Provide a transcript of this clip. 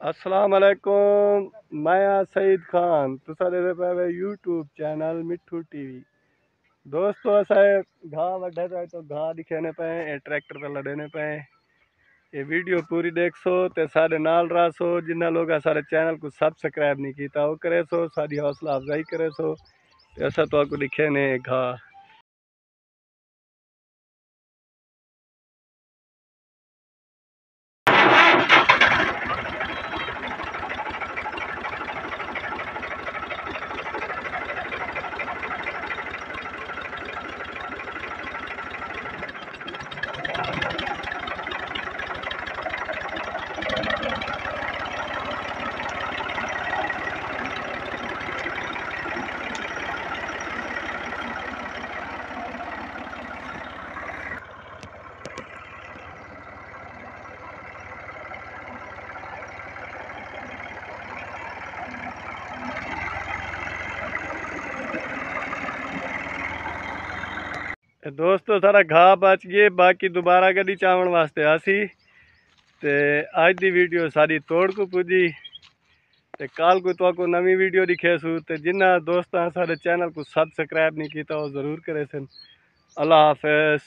अस्सलाम वालेकुम मैं सईद खान तुसा दे पे यूट्यूब चैनल मिठू टीवी दोस्तों असा घा वड्डे पे तो घा दिखेने पे ट्रैक्टर पे लड़ेने पे। ये वीडियो पूरी देख सो, ते सारे नाल रहा सो जिन्ना लोग सारे चैनल को सब्सक्राइब नहीं किया वो करे सो सारी हौसला अफजाई करे सो तो आपको दिखे ने दोस्तों, सारा घा बच गए, बाकी दोबारा गड्डी चावन वास्ते आसी। ते अज की वीडियो सारी तोड़ को पुजी। ते कल को तो नवी वीडियो दिखे सू। ते जिन्ना दोस्तों सारे चैनल को सब्सक्राइब नहीं किया ज़रूर करे सन। अल्लाह हाफिज़।